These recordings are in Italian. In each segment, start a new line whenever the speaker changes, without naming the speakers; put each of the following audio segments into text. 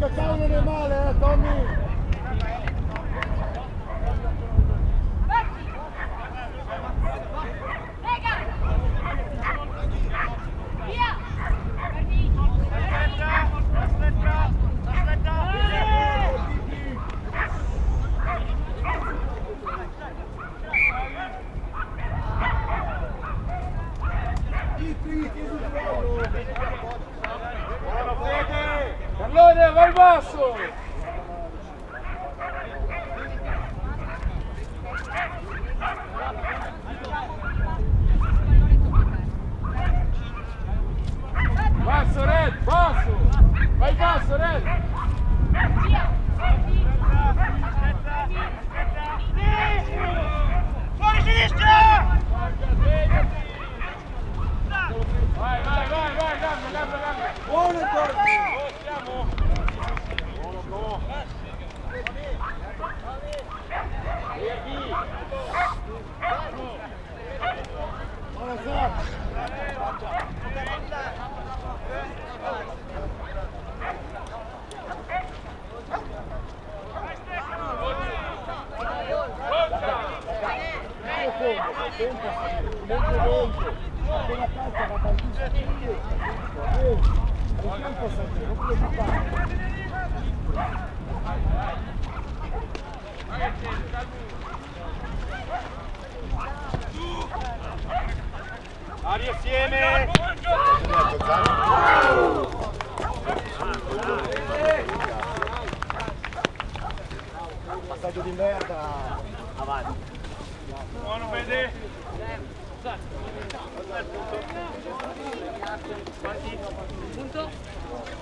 cacciamo non è male, eh, Tommy! Passaggio di merda avanti.
Buono, vede?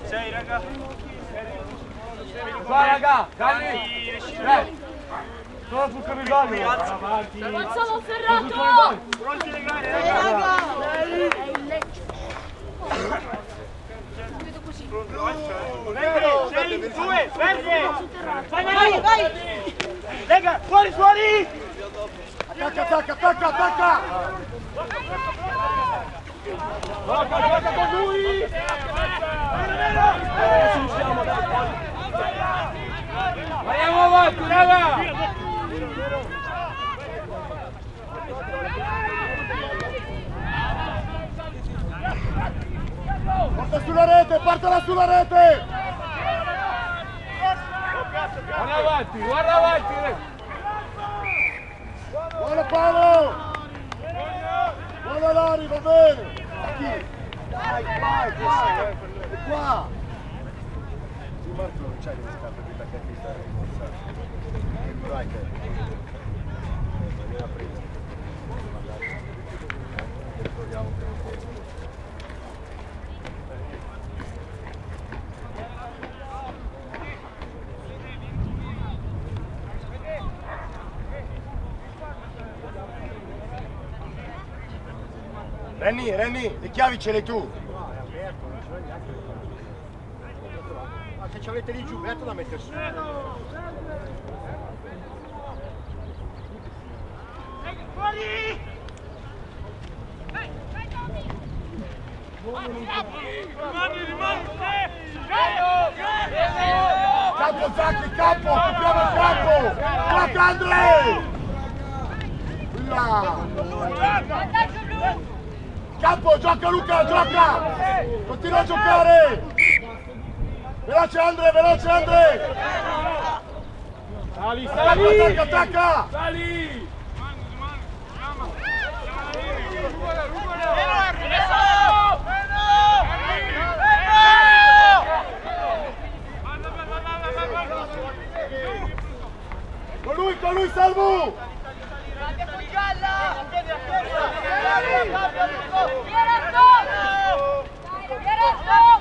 Sei, raga? Vai, raga! Dai! Solo sul capitano!
Gonzalo Ferrato!
Pronti le gare, raga! Verde, sei, due, verde! Vai, vai, vai! Lega, fuori, fuori!
Attacca, attacca, attacca, attacca!
Gioca, gioca con lui! Andiamo avanti, raga!
Porta sulla rete, partala sulla rete!
Guarda avanti, guarda avanti!
Buono Paolo! Buono Lari, va bene! Chi? Dai, vai, vai! È qua! Sì, Marco non c'hai le scarpe di taccattista rimborsate. Dai che... Renny, Renny, le chiavi ce le hai tu. Ma se ci avete lì il giubbetto da mettere su.
Rimani, rimani!
Campo Zacchi, campo, occupiamo il campo! Gioca Andre! Via! Campo, gioca Luca, gioca! Continua a giocare! Veloce Andre, veloce Andre!
Sali,
Attacca, attacca, attacca!
Sali!
Con lui, con lui, Salvo!
Pieretto!
Direção!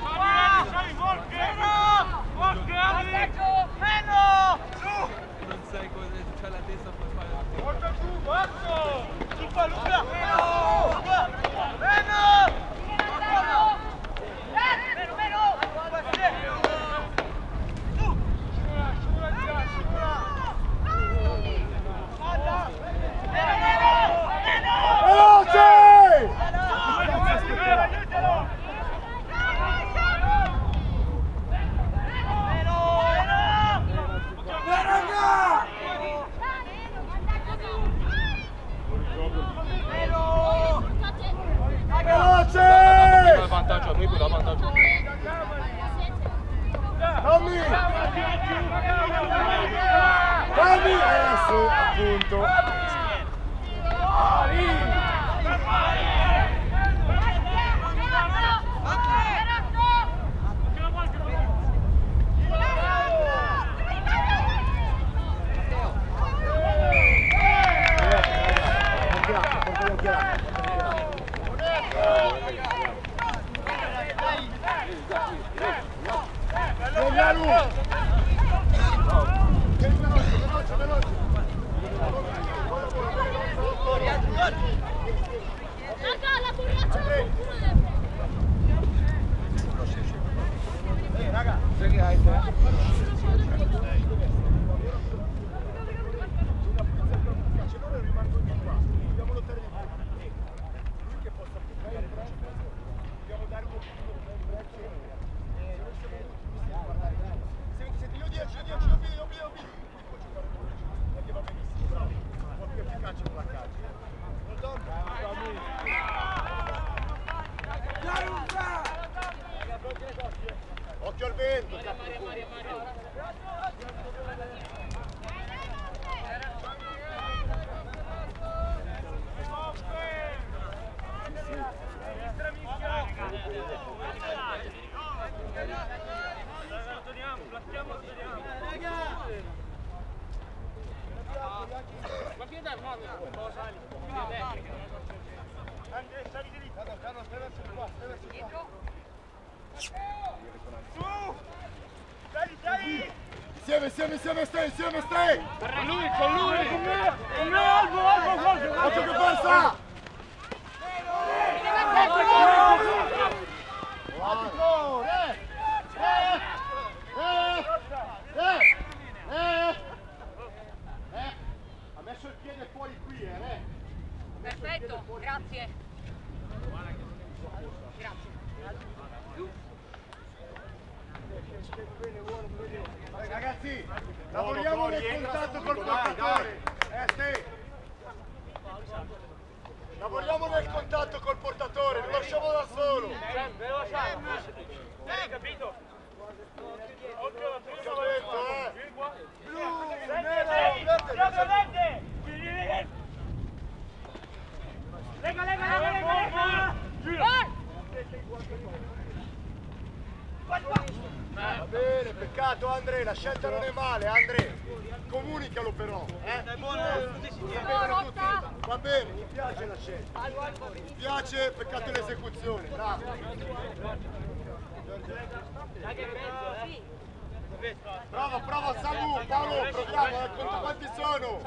Insieme, lavoriamo nel contatto col portatore. Eh, sì. Lavoriamo nel contatto col portatore, non lasciamo da solo.
Hai capito? Occhio alla prima,
vento, eh. Blu, nero,
verde. Lega, lega, lega, lega! Gira!
Va bene, peccato Andre, la scelta non è male, Andre. Comunicalo però, eh? Va bene, mi piace la scelta. Mi piace, peccato l'esecuzione, bravo. Bravo, bravo Samu, Paolo, proviamo, eh, conta quanti sono?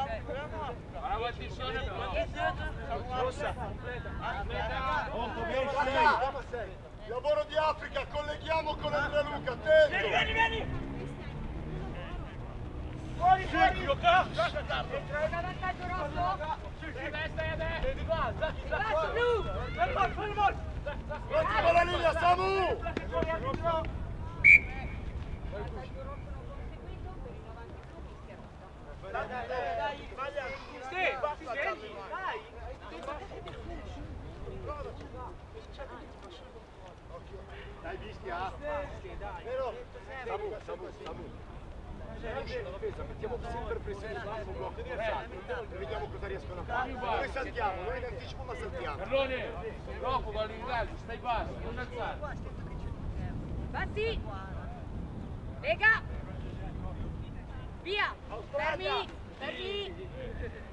Raga, Lavoro di Africa, colleghiamo con Andrea Luca, attento!
Vieni, vieni, vieni!
Fuori, fuori! Gioca, Carlo!
C'è un vantaggio rosso?
Vedi qua, Zacchi!
Basso, blu!
Fermo, fermo!
Pronti con la linea, Samu!
Vantaggio rosso non conseguito per il 91 mischia rossa.
Dai, dai, dai, dai! Sì, basta, dai!
Dai, Bischia! Vero? Samu, Samu, Samu. Esce la difesa, mettiamo sempre pressione sul blocco forzato e vediamo cosa riescono a fare. Noi saltiamo, noi in anticipo ma saltiamo.
Carlone, dopo vanno in calcio, stai basso, non alzare.
Bassi! Lega! Via! Fermi! Fermi!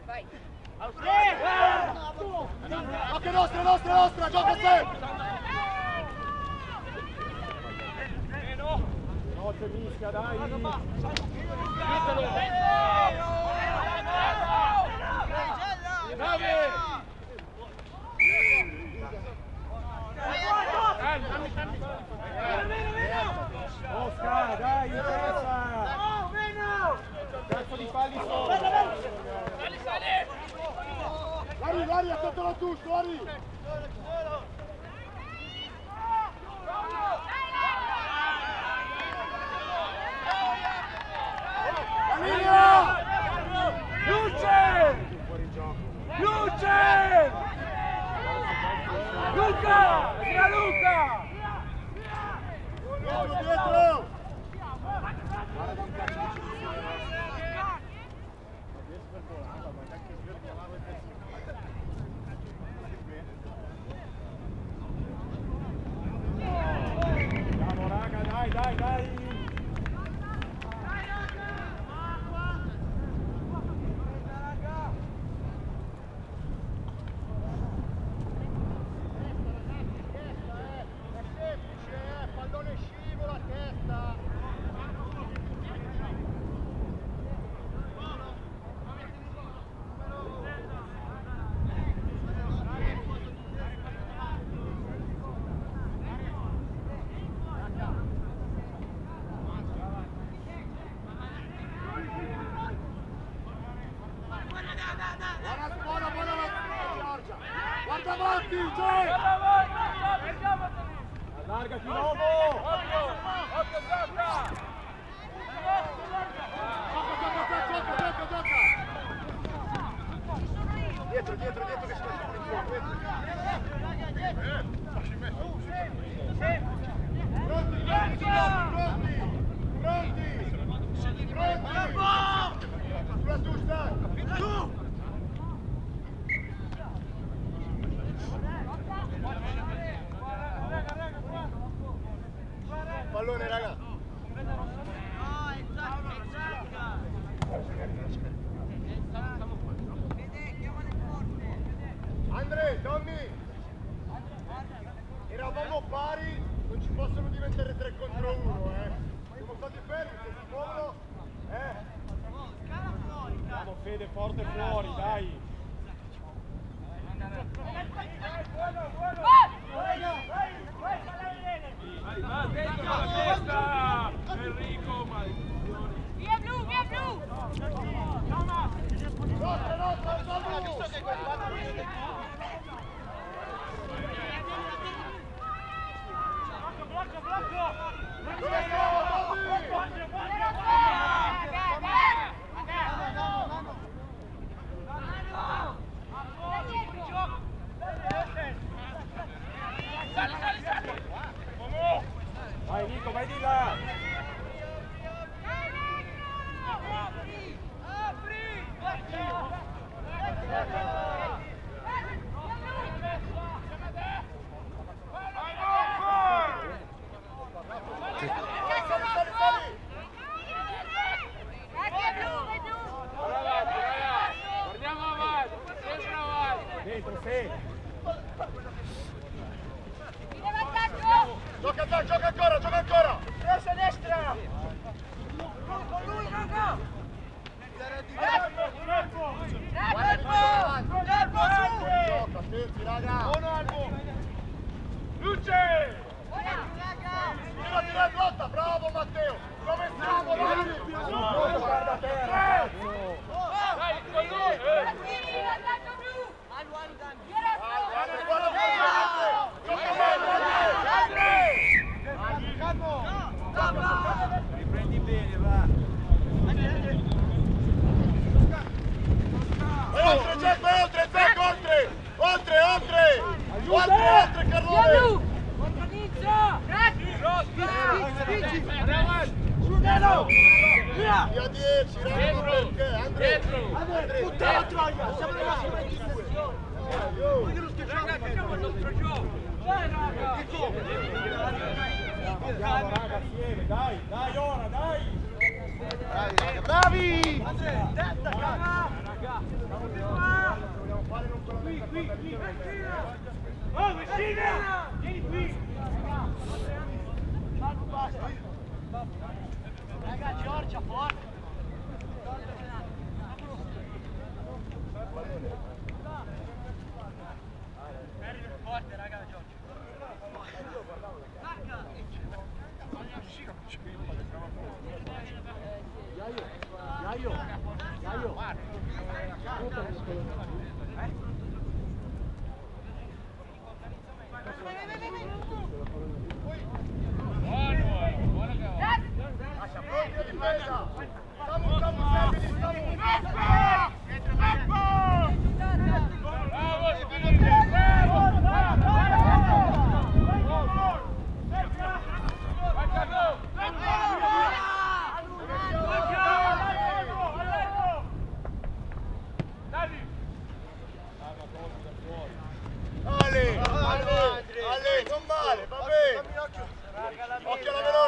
Vai!
Occhio nostra, nostra, nostra, gioca sempre! No, c'è Bischia, dai!
Nove!
Oscar, dai, interessa! Cazzo di falli sono! Lari, Lari, accettalo tu, Lari! La linea!
Luce! Luce! Luca!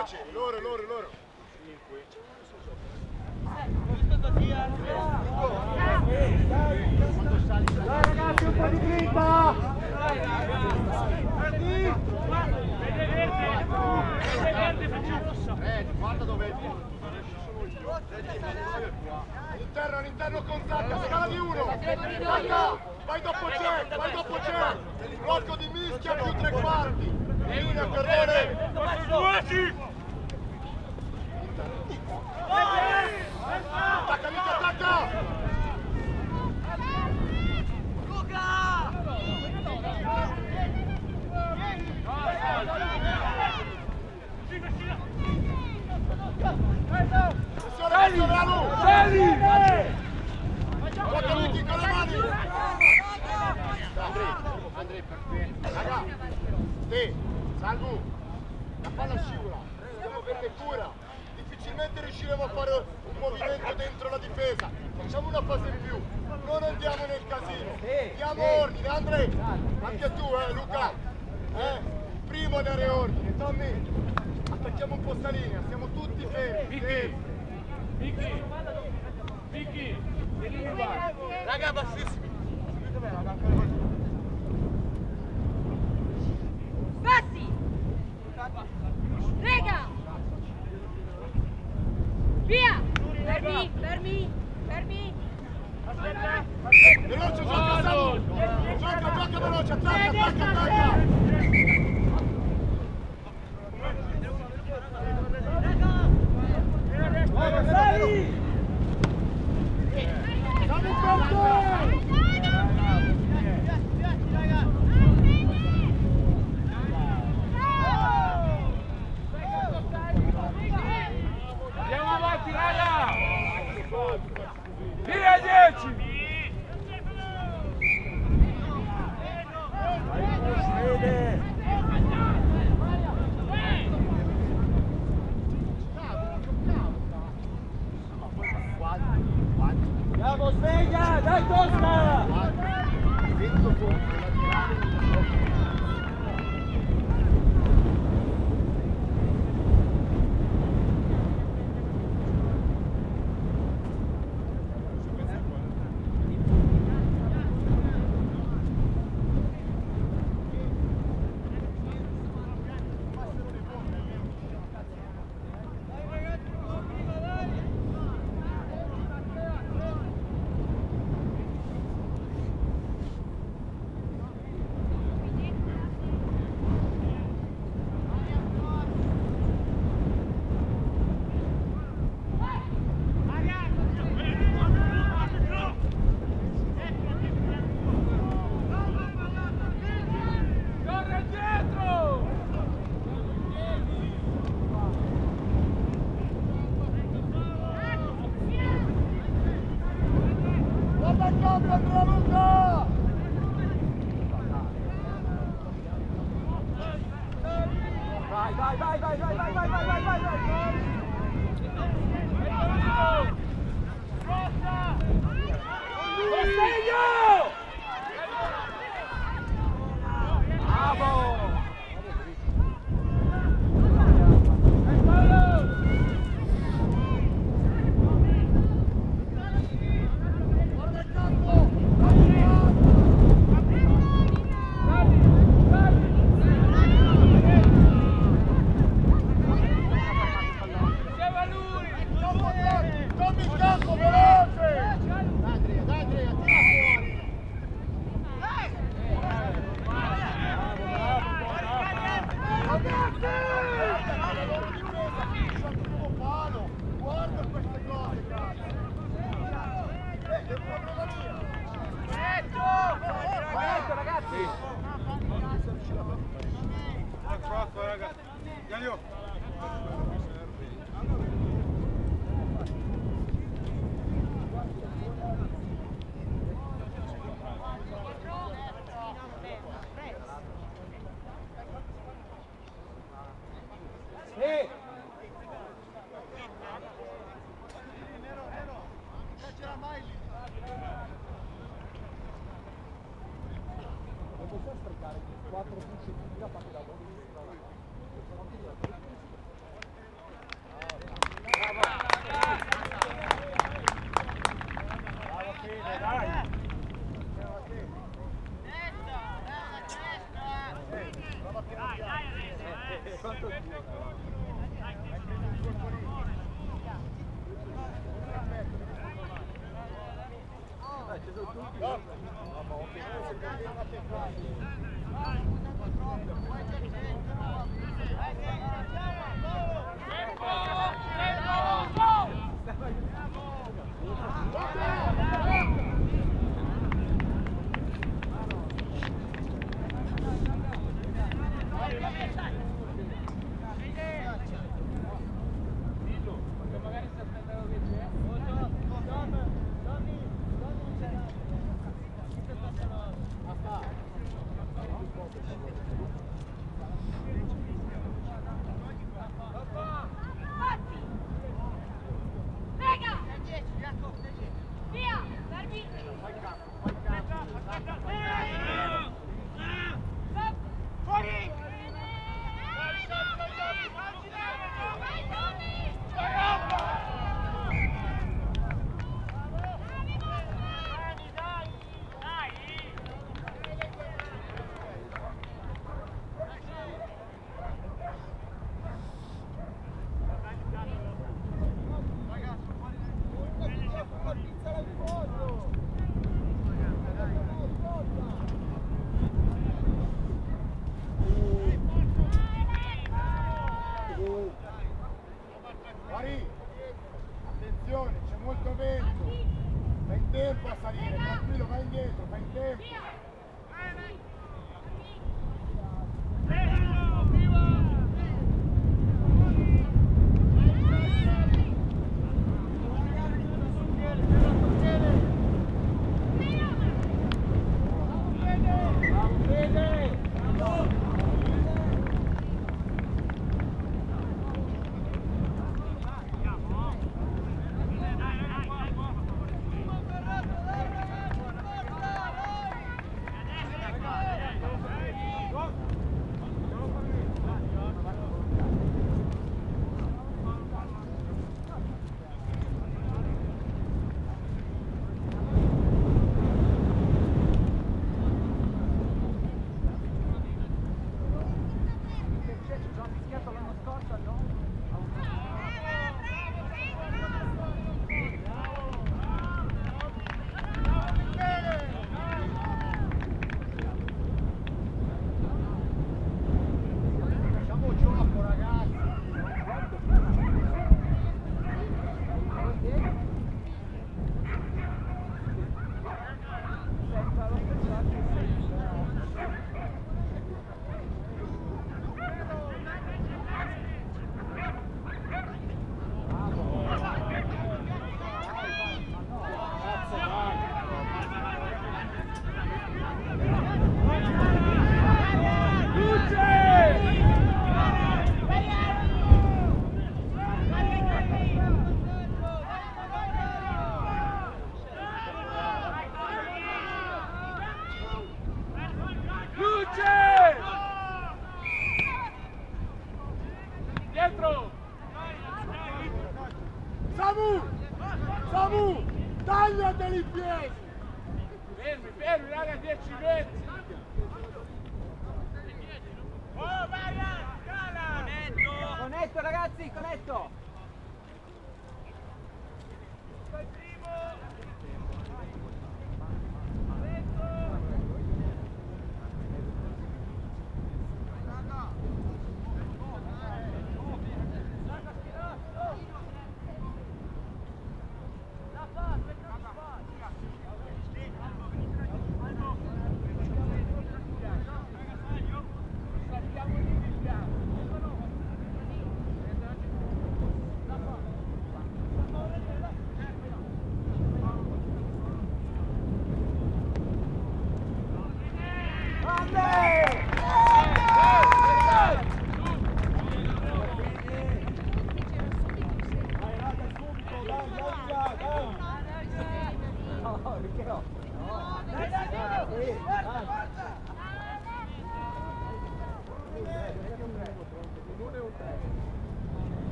Veloce! Loro, loro, loro! Dai ragazzi, un po' di grinta! Eh, guarda dove è All'interno, all'interno con Zacca, scala di uno! Vai dopo c'è, vai dopo c'è! Blocco di mischia più tre quarti! Linea, Carrone! Attacca, mica attacca! Pressione, pressione, Alu! Blocca Michi con le mani! Andrei, Andrei, raga, te, salvo, la palla scivola, dobbiamo averne cura, difficilmente riusciremo a fare un movimento dentro la difesa, facciamo una fase in più, non andiamo nel casino, diamo ordine, Andrei, anche tu eh Luca, eh, primo a dare ordine, Tommy, attacchiamo un po' sta linea, siamo tutti fermi.
Vicky! Vicky! Vieni qua!
Raga, bassissimi.
Bassi! Rega! Via! Fermi, fermi, fermi!
Veloce, gioca, Samu! Gioca, gioca veloce, attacca, attacca, attacca! Siamo pronti!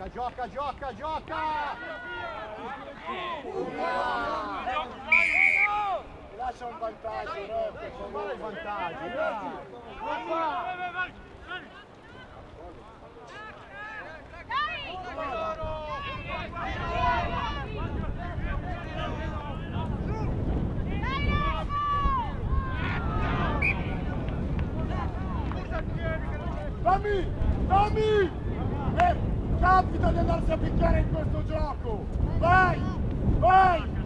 Gioca, gioca, gioca, gioca! Lascia un vantaggio, Rocco, non vale il vantaggio, dai! Dammi! Dammi! capita di andarsi a picchiare in questo gioco! Vai! Vai!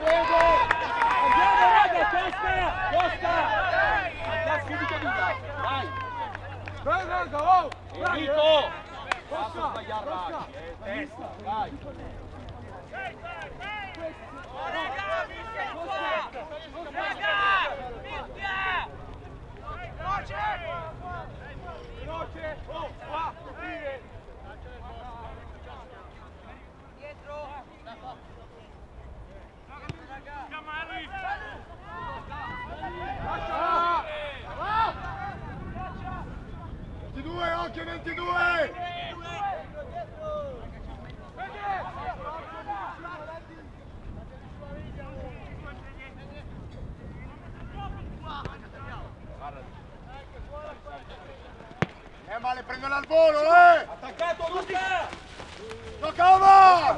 Bravo!
Bravo
Fede! Andiamo 22, occhio 22! Eh male, prendono al volo, eh! Attaccato, Luca! Giocava!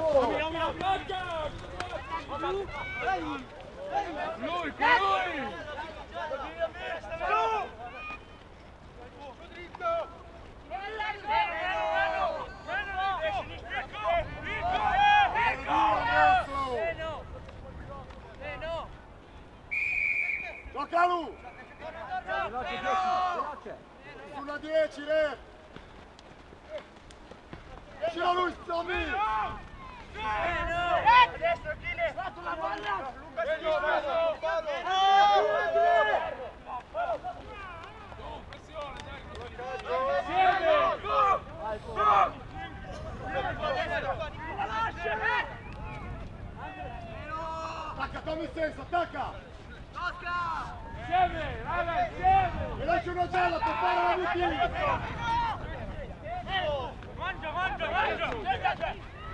Lui, lui!
Gioca lui!
Veloce 10, veloce.
Sulla 10, Re! Gira lui, Tommy! Attacca Tommy stesso, attacca!
Insieme, raga, insieme!
E lascia una gialla per fare la meeting!
Mangia, mangia, mangia!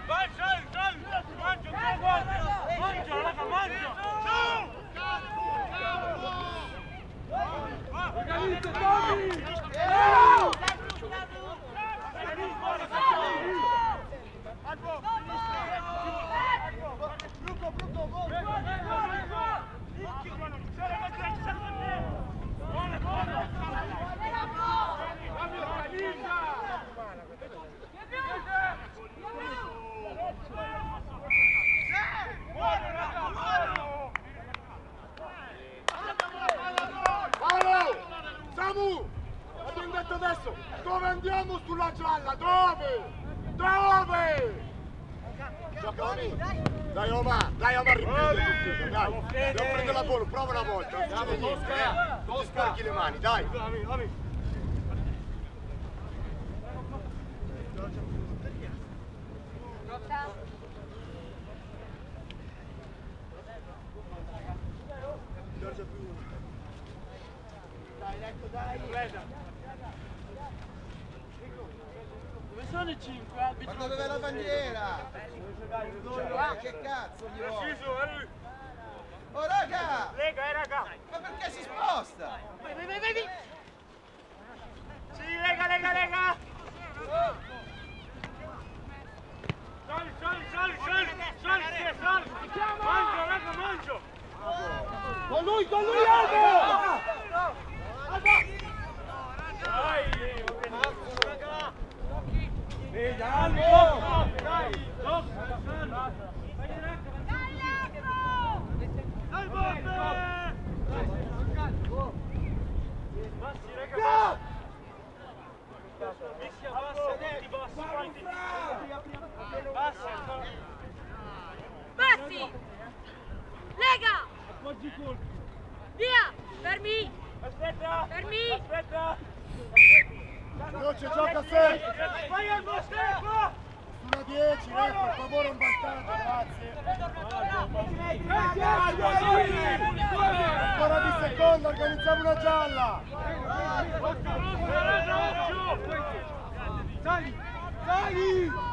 Vai, sal, sal! Mangia, mangia, raga, mangia! Organizza, Tommy!
Andiamo sulla gialla, dove? Dove? Gioconi? Dai Omar, dai Omar, riprende subito, dai. Devo prendere la bolla, prova una volta, non niente, eh. Non sporchi le mani, dai.
Dove sono i 5 arbitri?
Ma dov'è la bandiera? Ah, che cazzo gli vuole? Oh raga!
Lega, eh raga!
Ma perché si sposta?
Vai, vai, vai, vai! vai. Sì, lega, lega, lega! Sali, sali, sali, sali! Sali, sì, sali! Mangio, raga, mangio!
Con lui, con lui, Aldo!
Dai! raga!
Vedi, Aldo!
Dai, dopo! Dai, Boppe! Bassi, raga! Mischia bassa, tutti bassi, quanti? Bassi,
Bassi! Lega! Via! Fermi!
Aspetta!
Fermi!
Aspetta!
Veloce, gioca sempre!
Vai al Mostefa!
Sulla 10, eh, per favore un vantaggio, grazie. Ancora di seconda, organizziamo una gialla.
Sali! Sali!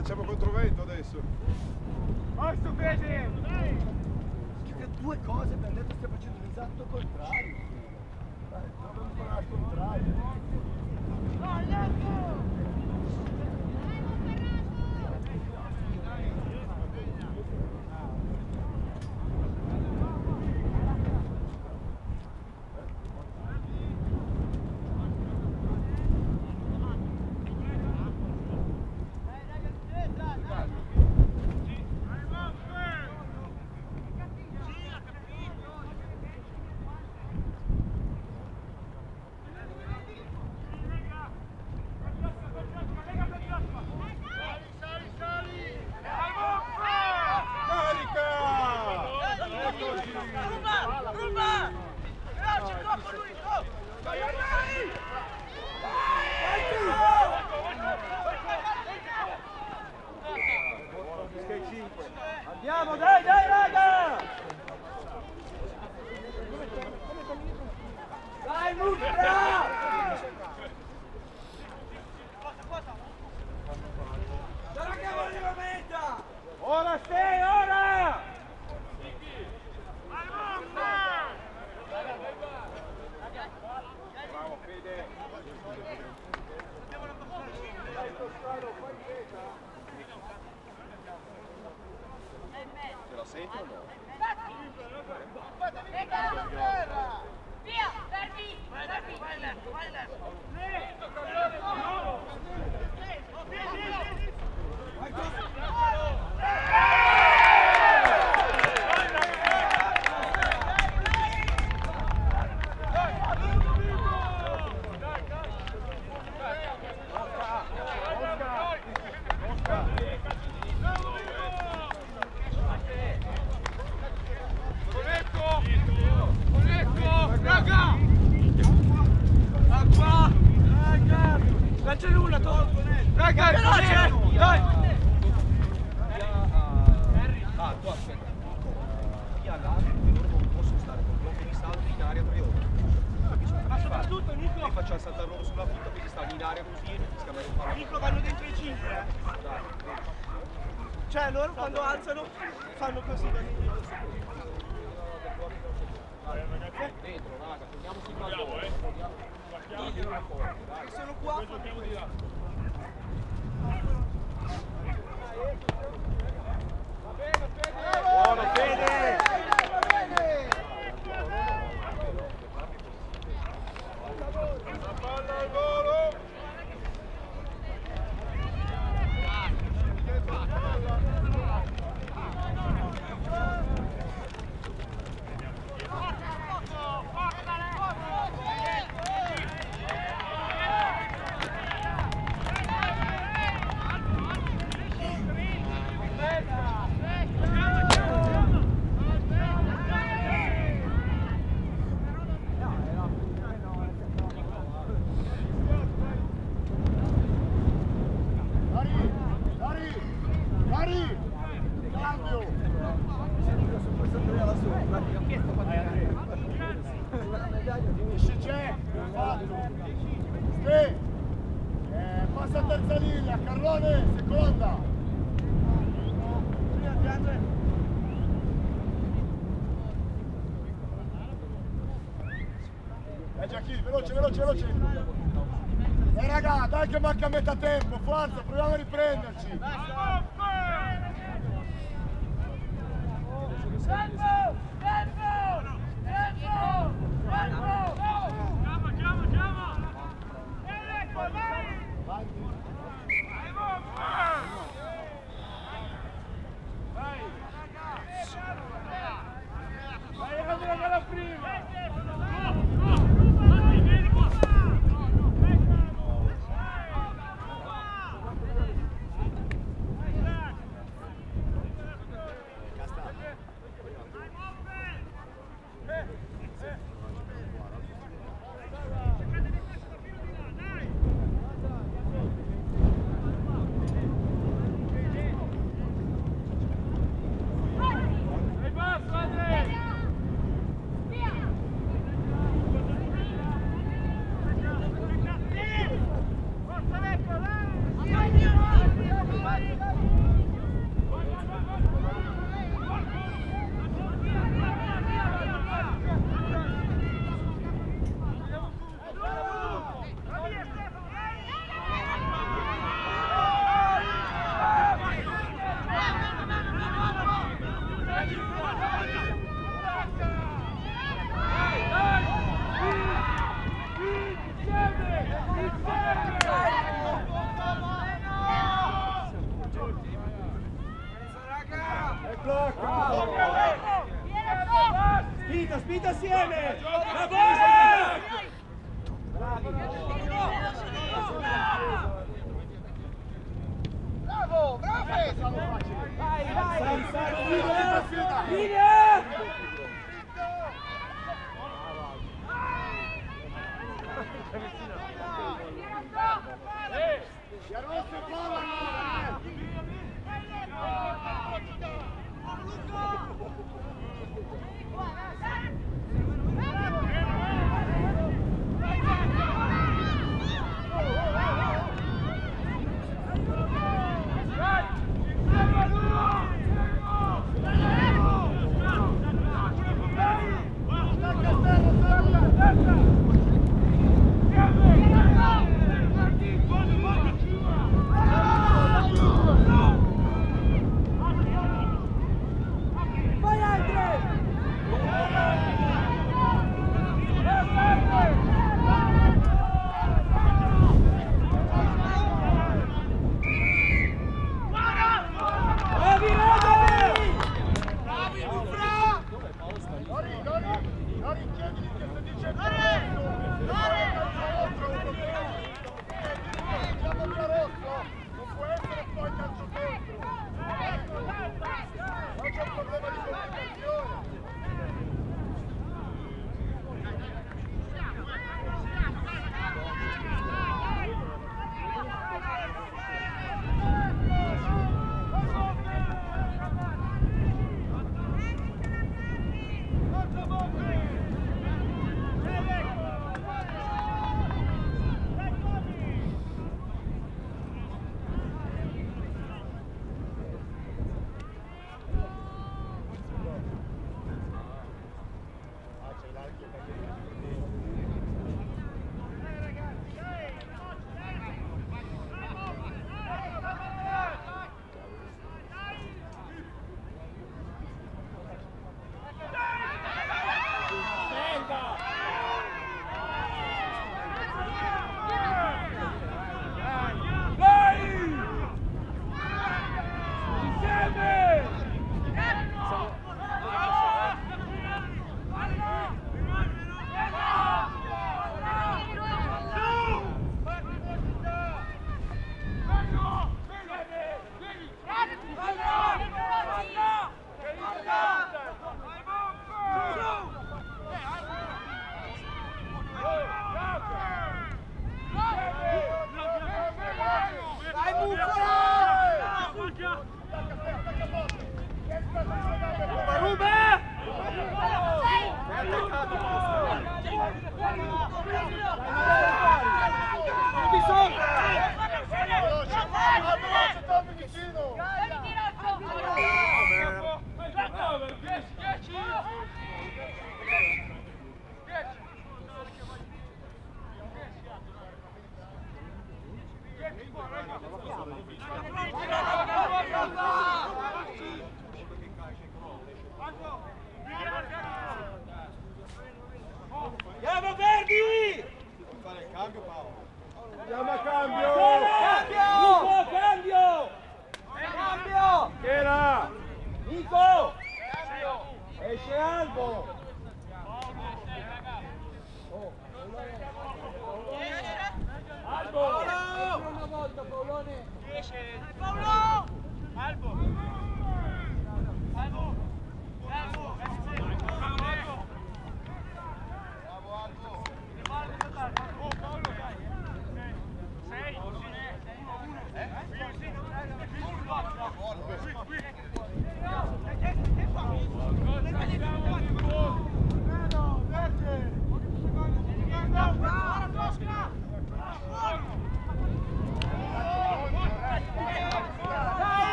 Giuro, è giuro, siamo contro vento adesso.
Due cose abbiamo detto stiamo facendo l'esatto contrario. Dai, dobbiamo fare al contrario.
Andiamo, Veloce! Dai!
Ah, tu aspetta.
Via
l'altro, loro non
possono stare con blocchi di in
aria tre ore. Ma
soprattutto
Nico!
Li
facciamo saltare
loro sulla punta perché
stanno in
aria così e scambiano
il palo. Nico vanno dentro i 5. Dai, Cioè loro quando alzano fanno così da dentro. Dentro, raga, torniamo sul lavoro. Sono qua. Buono Fede! Metà tempo, forza, proviamo a riprenderci!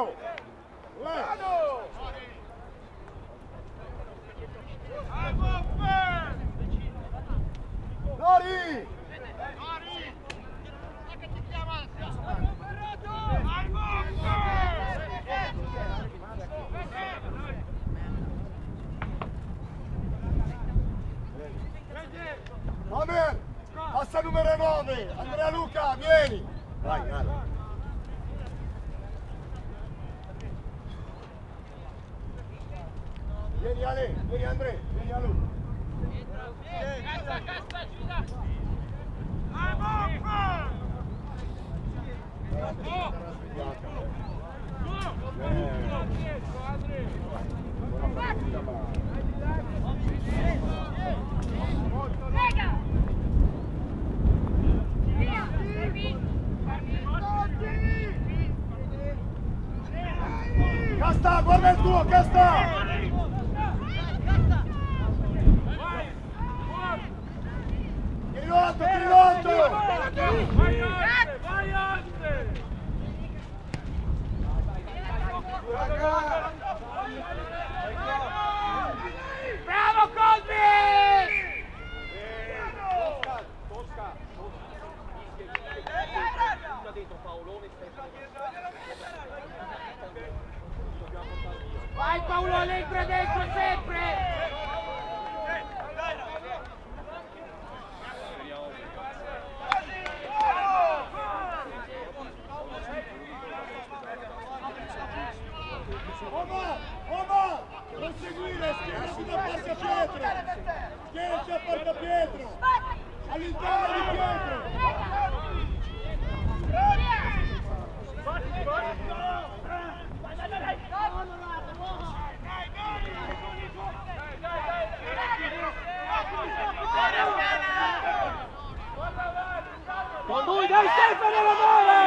out. Dai Stefano la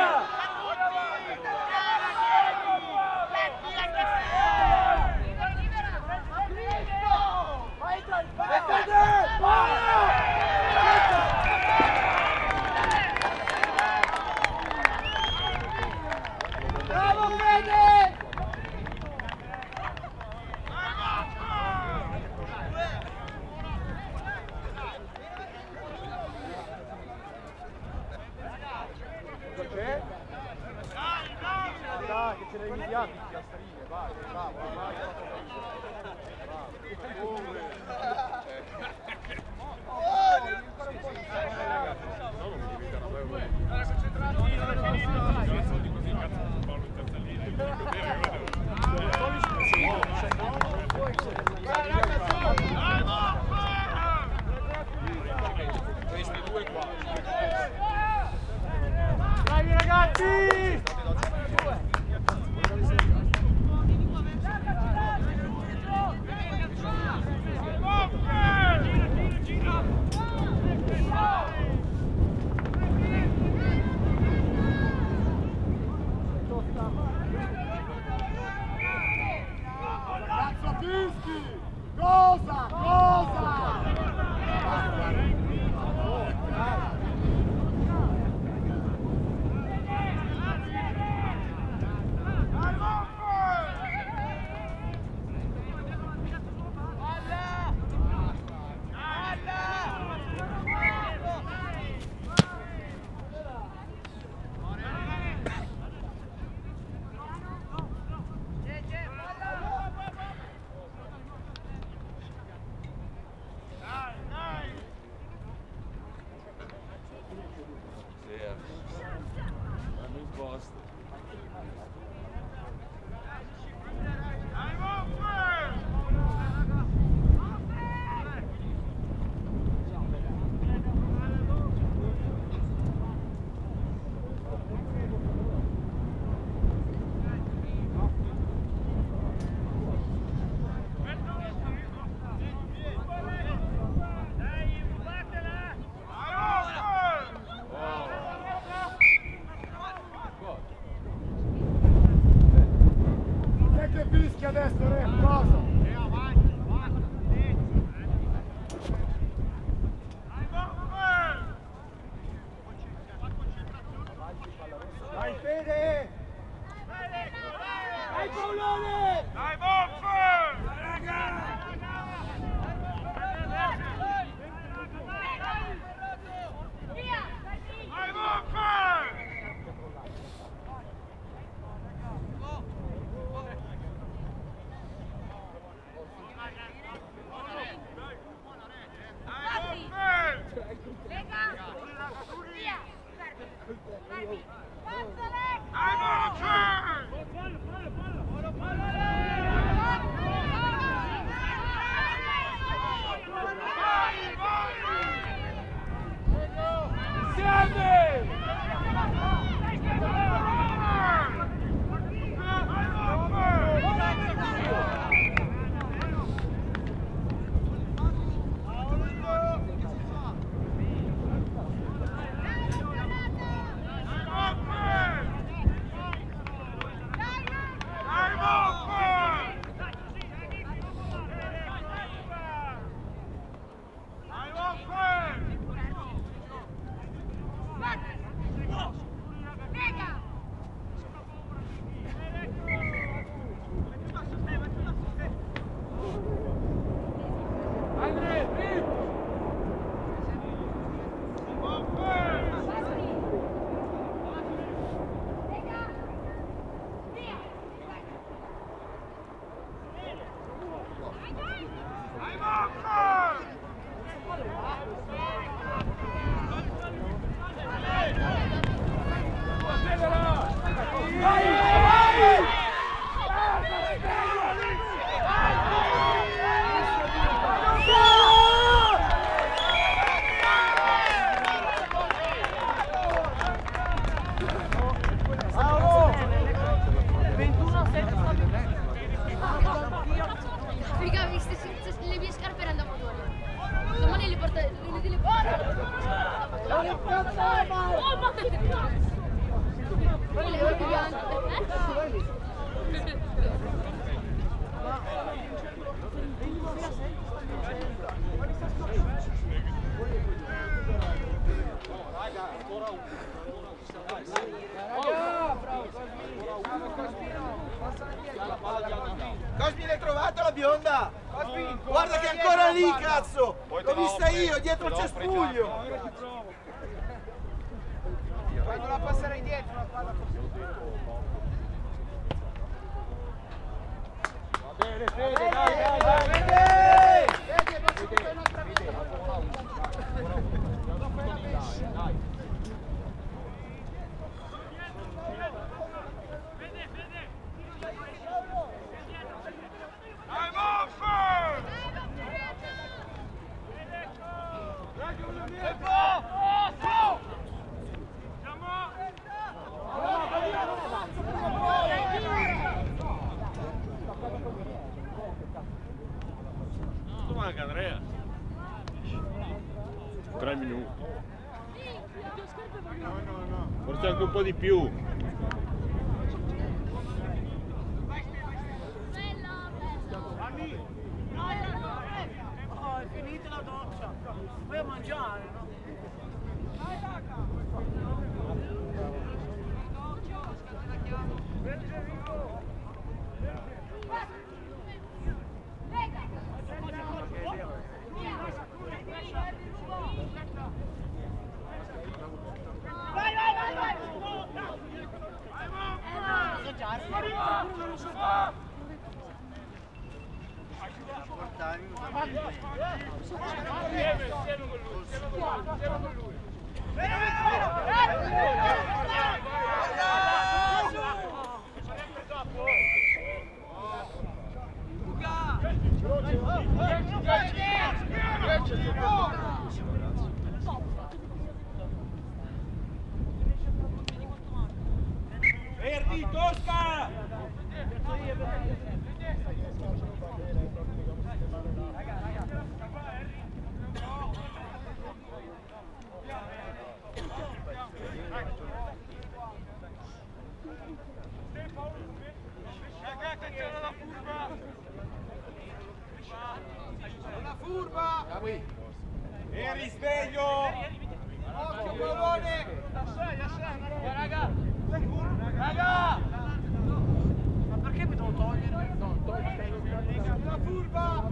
po'
di più.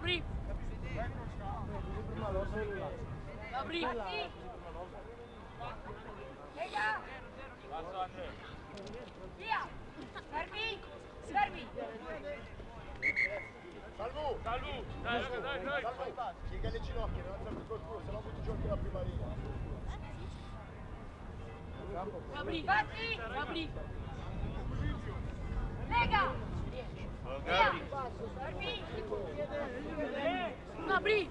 Apri! Apri! Vega!
Via! Fermi! Fermi!
Salvo! Salvo!
Dai, dai, dai!
dai. Salvo! Piega
le ginocchia, non alzarti qualcuno,
sennò butti giù anche la
prima linea. Gabri!
Fatti! Gabri!
Lega!
Via! Fermi! Apri!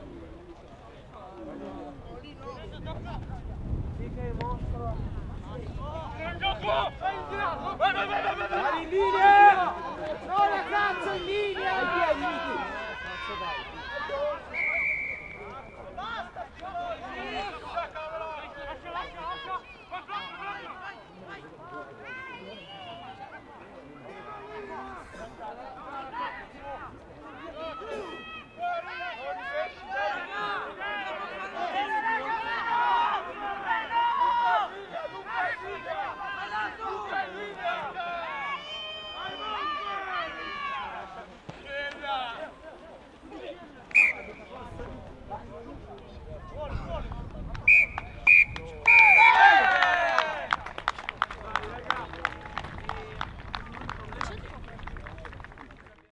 Sì
che
è mostro! Vai
in linea! No, la cazzo
in linea! Vai via,
Cazzo dai!